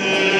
Yeah.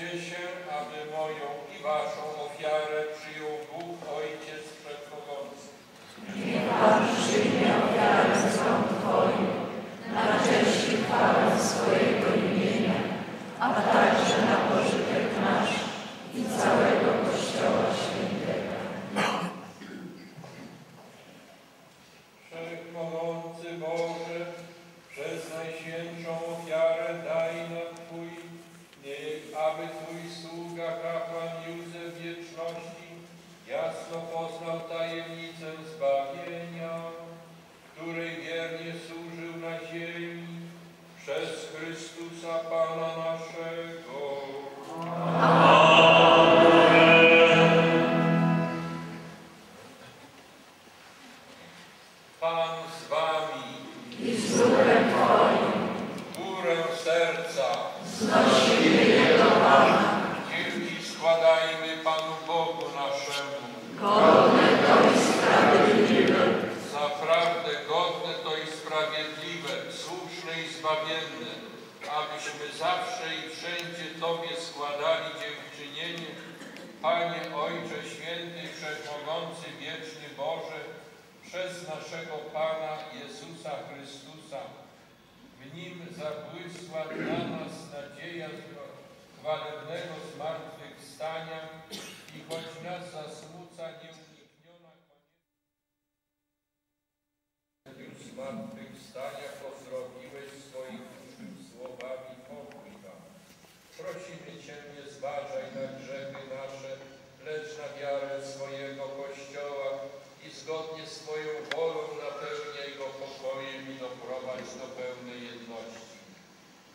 Association zawsze i wszędzie Tobie składali dziękczynienie, Panie Ojcze Święty, Wszechmogący, Wieczny Boże, przez naszego Pana Jezusa Chrystusa. W Nim zabłysła dla nas nadzieja chwalebnego zmartwychwstania i choć nas zasmuca nieunikniona konieczność zmartwychwstania lecz na wiarę swojego Kościoła i zgodnie z Twoją wolą napełniaj go pokojem i doprowadź do pełnej jedności,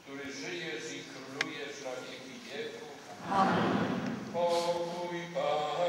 który żyjesz i królujesz na wieki wieków. Pokój Pański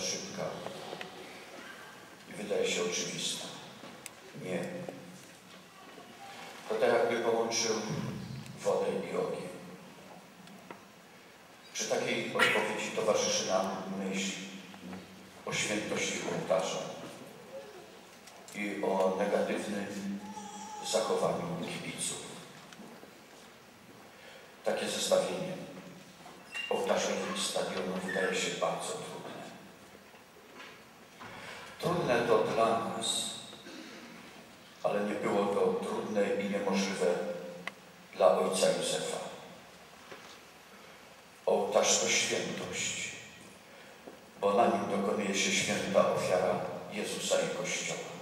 szybka i wydaje się oczywista. Nie. To tak jakby połączył wodę i ogień. Przy takiej odpowiedzi towarzyszy nam myśl o świętości ołtarza i o negatywnym zachowaniu kibiców. Takie zestawienie ołtarza i stadionu wydaje się bardzo trudne. Trudne to dla nas, ale nie było to trudne i niemożliwe dla ojca Józefa. Ołtarz to świętość, bo na nim dokonuje się święta ofiara Jezusa i Kościoła.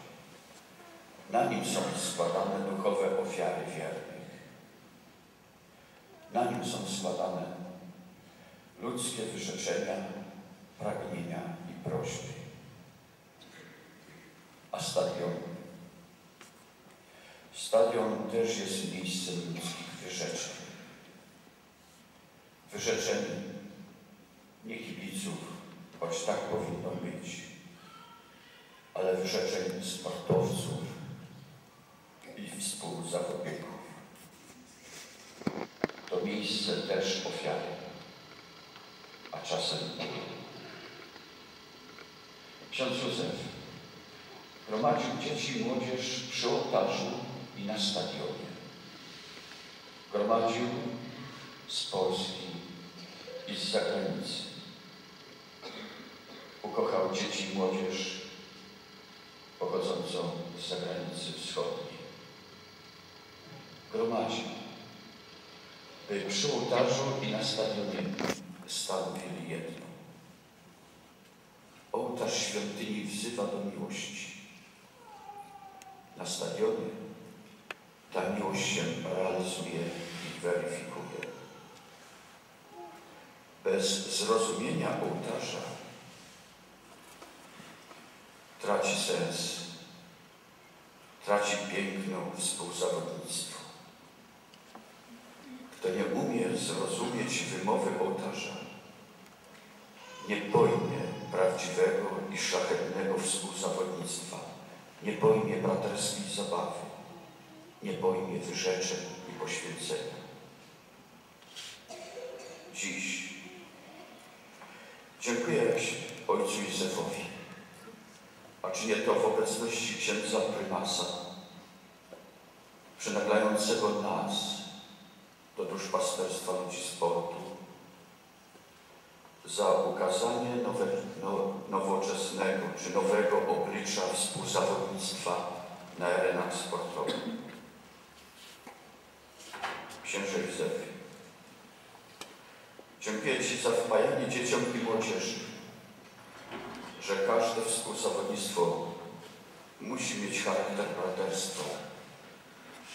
Na nim są składane duchowe ofiary wiernych. Na nim są składane ludzkie wyrzeczenia, pragnienia i prośby. A stadion? Stadion też jest miejscem ludzkich wyrzeczeń. Wyrzeczeń nie kibiców, choć tak powinno być, ale wyrzeczeń sportowców i współzawodników. To miejsce też ofiary, a czasem bólu. Ksiądz Józef gromadził dzieci i młodzież przy ołtarzu i na stadionie. Gromadził z Polski i z zagranicy. Ukochał dzieci i młodzież pochodzącą z zagranicy wschodniej. Gromadził, by przy ołtarzu i na stadionie stanowili jedno. Ołtarz świątyni wzywa do miłości. Na stadionie ta miłość się realizuje i weryfikuje. Bez zrozumienia ołtarza traci sens, traci piękno współzawodnictwo. Kto nie umie zrozumieć wymowy ołtarza, nie pojmie prawdziwego i szlachetnego współzawodnictwa, nie pojmie braterskiej zabawy, nie pojmie wyrzeczeń i poświęcenia. Dziś dziękuję Ojcu Józefowi, a czynię to w obecności księdza prymasa, przynaglającego nas do duszpasterstwa ludzi sportu, za ukazanie nowe, no, nowoczesnego czy nowego oblicza współzawodnictwa na arenach sportowych. Księże Józefie, dziękuję Ci za wpajanie dzieciom i młodzieży, że każde współzawodnictwo musi mieć charakter braterstwa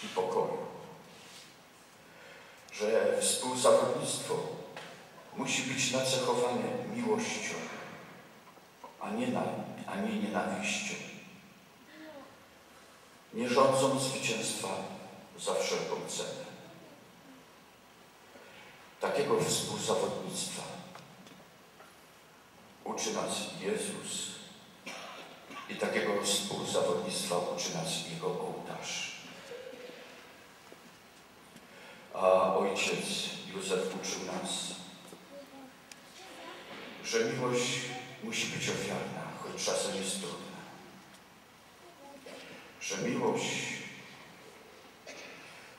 i pokoju. Że współzawodnictwo musi być nacechowane miłością, a nie, na, a nie nienawiścią. Nie rządzą zwycięstwa za wszelką cenę. Takiego współzawodnictwa uczy nas Jezus i takiego współzawodnictwa uczy nas Jego ołtarz. A ojciec Józef uczył nas, że miłość musi być ofiarna, choć czasem jest trudna. Że miłość,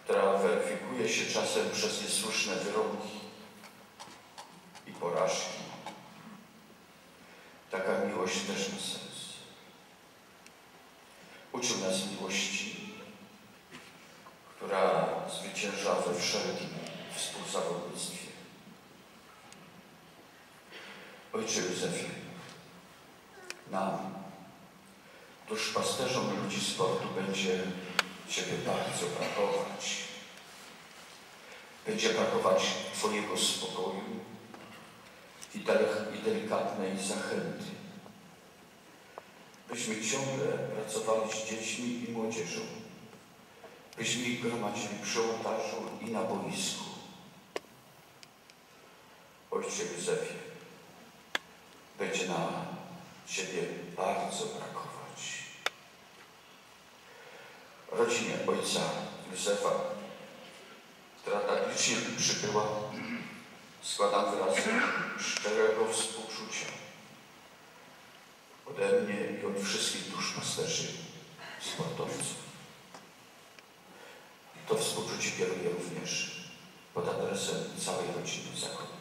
która weryfikuje się czasem przez niesłuszne wyroki i porażki, taka miłość też ma sens. Uczył nas miłości, która zwycięża we wszelkim współzawodnictwie. Ojcze Józefie, nam, duszpasterzom ludzi sportu będzie Ciebie bardzo brakować. Będzie brakować Twojego spokoju i, dele- i delikatnej zachęty. Byśmy ciągle pracowali z dziećmi i młodzieżą. Byśmy ich gromadzili przy ołtarzu i na boisku. Ojcze Józefie, będzie nam Ciebie bardzo brakować. rodzinie ojca Józefa, która tak licznie przybyła, składam wyrazy szczerego współczucia ode mnie i od wszystkich duszpasterzy, sportowców. I to współczucie kieruję również pod adresem całej rodziny zakonu.